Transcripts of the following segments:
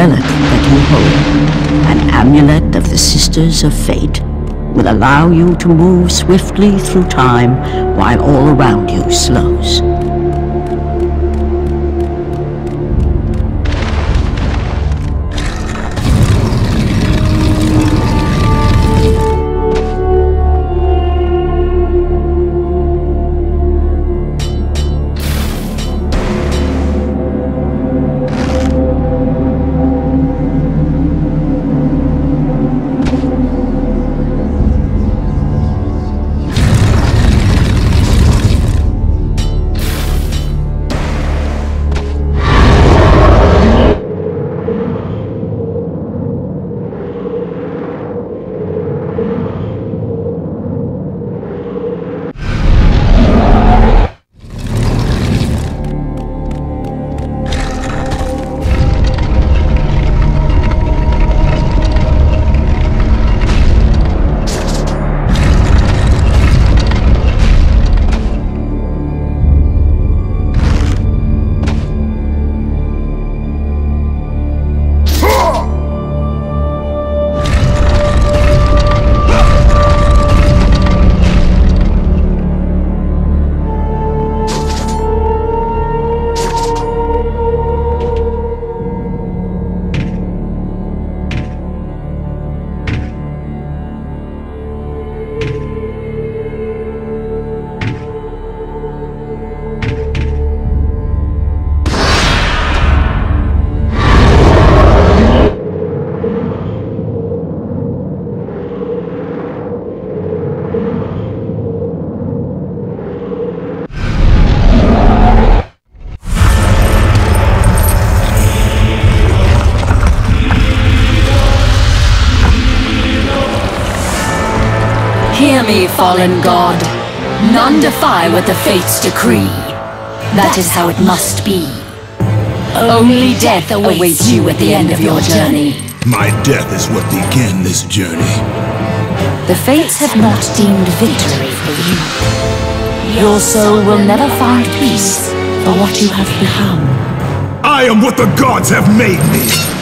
relic that you hold, an amulet of the Sisters of Fate, will allow you to move swiftly through time while all around you slows. Fallen god. None defy what the fates decree. That is how it must be. Only death awaits you at the end of your journey. My death is what began this journey. The fates have not deemed victory for you. Your soul will never find peace for what you have become. I am what the gods have made me!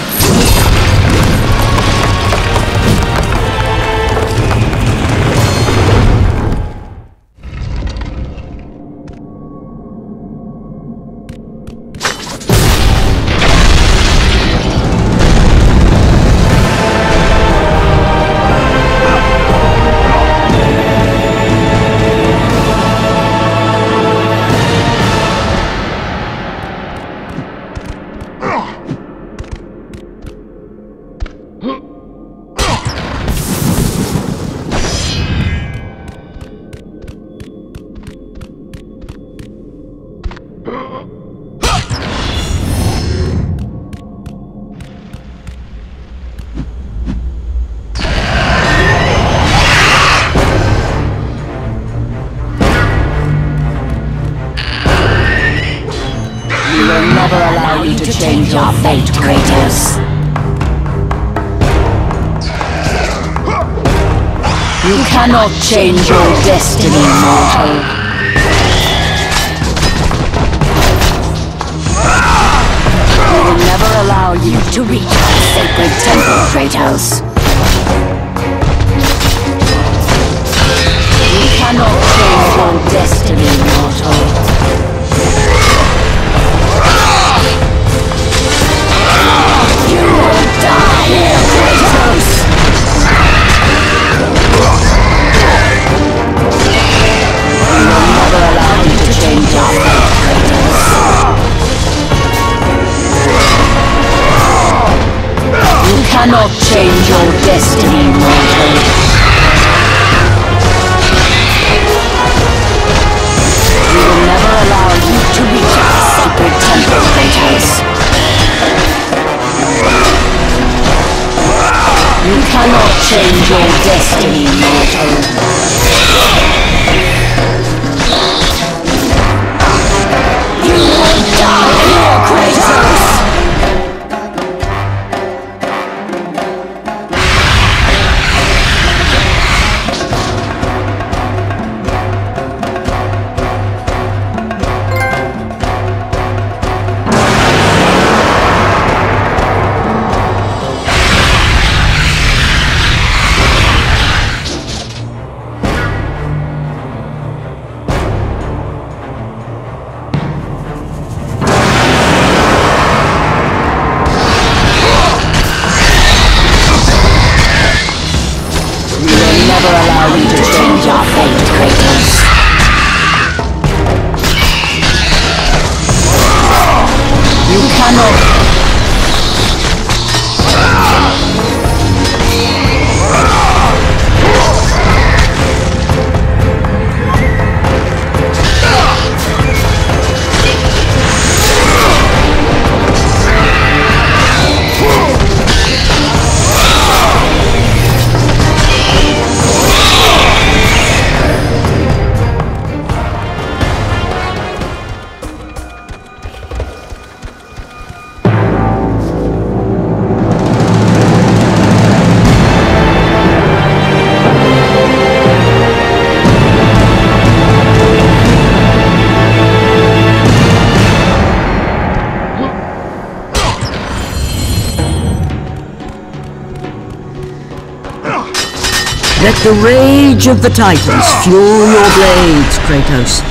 Kratos. You cannot change your destiny, mortal. We will never allow you to reach our sacred temple, Kratos. Cannot change your destiny, mortal. The rage of the Titans fuel your blades, Kratos.